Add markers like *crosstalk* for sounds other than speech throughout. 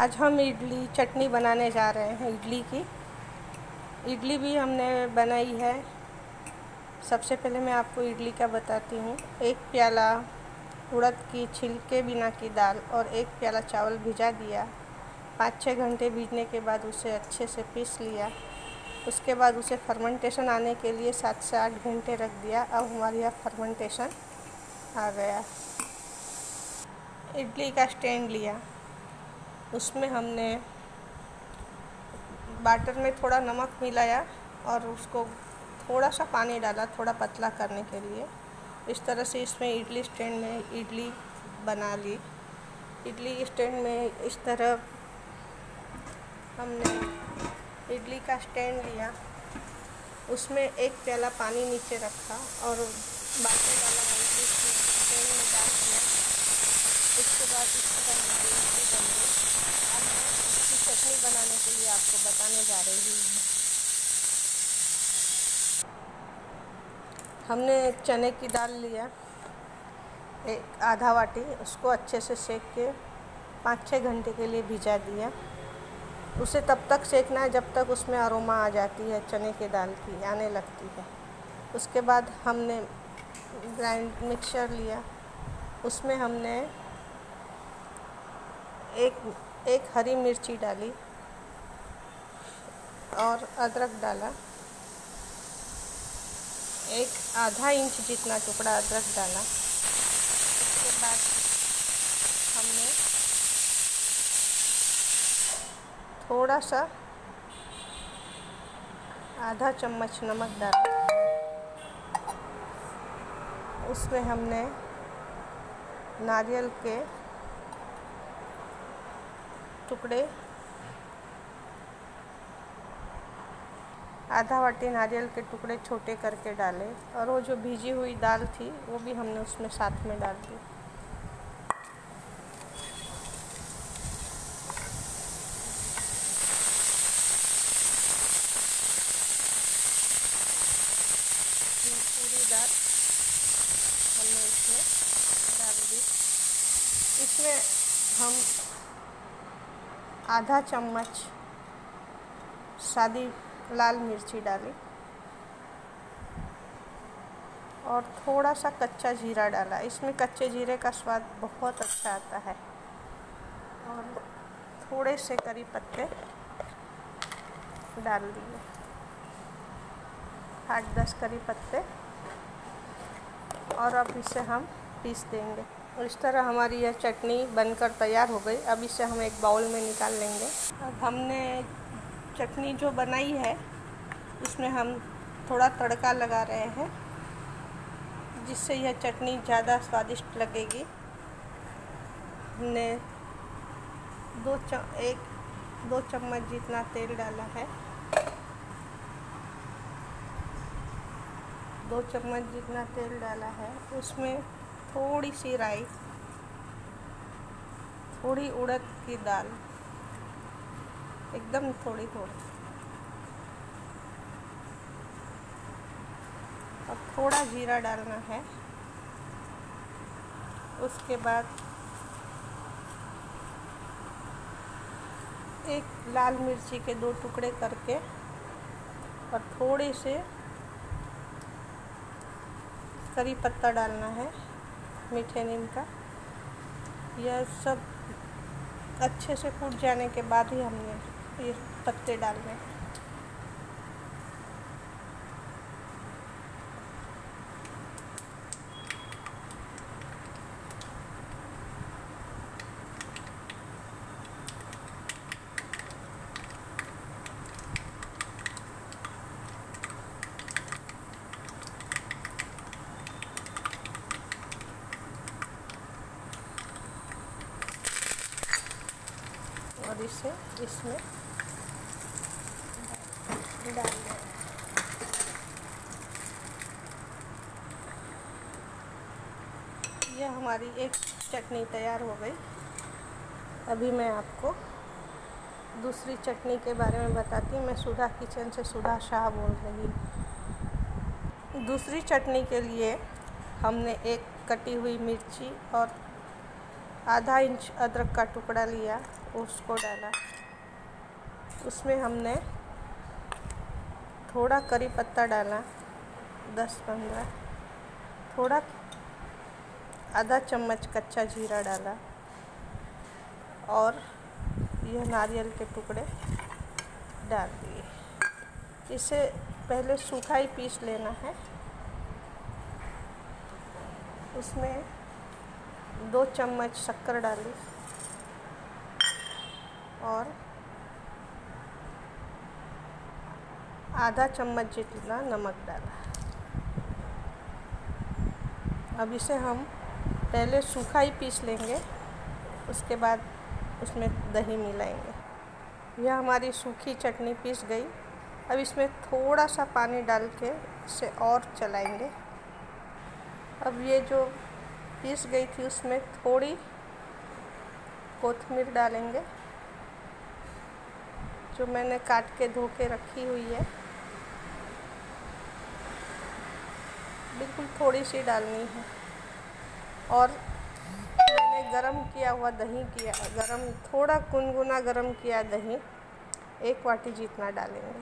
आज हम इडली चटनी बनाने जा रहे हैं इडली की। इडली भी हमने बनाई है। सबसे पहले मैं आपको इडली का बताती हूँ। एक प्याला उड़द की छिलके बिना की दाल और एक प्याला चावल भिजा दिया। पाँच छः घंटे भीजने के बाद उसे अच्छे से पीस लिया। उसके बाद उसे फर्मेंटेशन आने के लिए सात से आठ घंटे रख दिया। अब हमारे यहाँ फर्मेंटेशन आ गया। इडली का स्टैंड लिया। उसमें हमने बाटर में थोड़ा नमक मिलाया और उसको थोड़ा सा पानी डाला, थोड़ा पतला करने के लिए। इस तरह से इसमें इडली स्टैंड में इडली बना ली। इडली स्टैंड में इस तरह हमने इडली का स्टैंड लिया। उसमें एक प्याला पानी नीचे रखा और बाकी वाला इडली स्टैंड में डाल दिया। उसके बाद इस तरह हमारी इडली बन गई। बनाने के लिए आपको बताने जा रही हूँ। हमने चने की दाल लिया एक आधा वाटी, उसको अच्छे से सेक के पाँच छः घंटे के लिए भिजा दिया। उसे तब तक सेकना है जब तक उसमें अरोमा आ जाती है, चने की दाल की आने लगती है। उसके बाद हमने ग्राइंड मिक्सर लिया। उसमें हमने एक एक हरी मिर्ची डाली। और अदरक डाला। एक आधा इंच जितना टुकड़ा अदरक डाला। उसके बाद हमने थोड़ा सा आधा चम्मच नमक डाला। उसमें हमने नारियल के टुकड़े आधा वाटी नारियल के टुकड़े छोटे करके डाले और वो जो भीजी हुई दाल थी, वो भी हमने उसमें साथ में डाल दी। पूरी दाल हमने इसमें डाल दी। इसमें हम आधा चम्मच सादी लाल मिर्ची डाली और थोड़ा सा कच्चा जीरा डाला। इसमें कच्चे जीरे का स्वाद बहुत अच्छा आता है। और थोड़े से करी पत्ते डाल दिए। आठ दस करी पत्ते। और अब इसे हम पीस देंगे। इस तरह हमारी यह चटनी बनकर तैयार हो गई। अब इसे हम एक बाउल में निकाल लेंगे। अब हमने चटनी जो बनाई है, उसमें हम थोड़ा तड़का लगा रहे हैं, जिससे यह चटनी ज़्यादा स्वादिष्ट लगेगी। हमने दो च, एक, दो चम्मच जितना तेल डाला है, दो चम्मच जितना तेल डाला है, उसमें थोड़ी सी राई, थोड़ी उड़द की दाल एकदम थोड़ी थोड़ी। और थोड़ा जीरा डालना है। उसके बाद एक लाल मिर्ची के दो टुकड़े करके और थोड़े से करी पत्ता डालना है, मीठे नीम का। यह सब अच्छे से फूट जाने के बाद ही हमने ये पत्ते डालने और इसे इसमें डाल दें यह हमारी एक चटनी तैयार हो गई। अभी मैं आपको दूसरी चटनी के बारे में बताती हूँ। मैं सुधा किचन से सुधा शाह बोल रही हूँ। दूसरी चटनी के लिए हमने एक कटी हुई मिर्ची और आधा इंच अदरक का टुकड़ा लिया, उसको डाला। उसमें हमने थोड़ा करी पत्ता डाला, दस पंद्रह। थोड़ा आधा चम्मच कच्चा जीरा डाला और यह नारियल के टुकड़े डाल दिए। इसे पहले सूखा ही पीस लेना है। उसमें दो चम्मच शक्कर डाली और आधा चम्मच जितना नमक डाला। अब इसे हम पहले सूखा ही पीस लेंगे, उसके बाद उसमें दही मिलाएँगे। यह हमारी सूखी चटनी पीस गई। अब इसमें थोड़ा सा पानी डाल के इसे और चलाएँगे। अब ये जो पीस गई थी, उसमें थोड़ी कोथिमीर डालेंगे। जो मैंने काट के धो के रखी हुई है। बिल्कुल थोड़ी सी डालनी है। और मैंने गरम किया हुआ दही किया, गरम, थोड़ा गुनगुना गरम किया दही, एक वाटी जितना डालेंगे।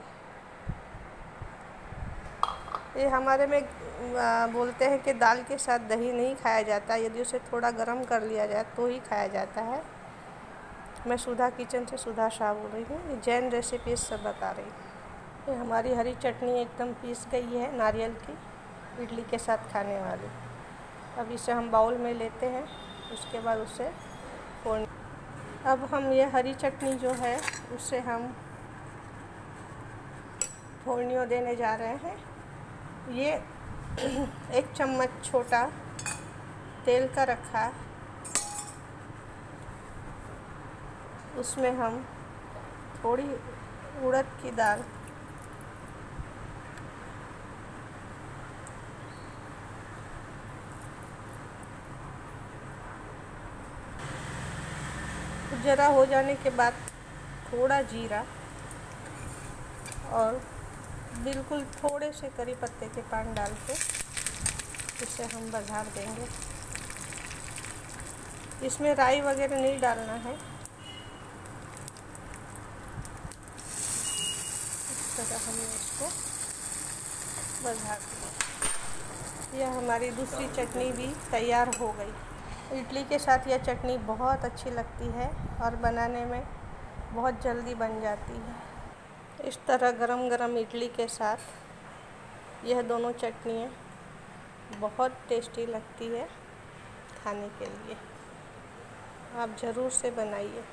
ये हमारे में बोलते हैं कि दाल के साथ दही नहीं खाया जाता, यदि उसे थोड़ा गर्म कर लिया जाए तो ही खाया जाता है। मैं सुधा किचन से सुधा शाह बोल रही हूँ। जैन रेसिपी सब बता रही हूँ। ये हमारी हरी चटनी एकदम पीस गई है नारियल की, इडली के साथ खाने वाली। अब इसे हम बाउल में लेते हैं, उसके बाद उसे फोड़ अब हम ये हरी चटनी जो है, उसे हम फोड़नियों देने जा रहे हैं। ये *clears throat* एक चम्मच छोटा तेल का रखा उसमें हम थोड़ी उड़द की दाल ज़रा हो जाने के बाद थोड़ा जीरा और बिल्कुल थोड़े से करी पत्ते के पान डाल के इसे हम बघार देंगे। इसमें राई वगैरह नहीं डालना है इस तरह हमने इसको बघार दिया यह हमारी दूसरी चटनी भी तैयार हो गई। इडली के साथ यह चटनी बहुत अच्छी लगती है और बनाने में बहुत जल्दी बन जाती है। इस तरह गरम गरम इडली के साथ यह दोनों चटनियाँ बहुत टेस्टी लगती है खाने के लिए। आप ज़रूर से बनाइए।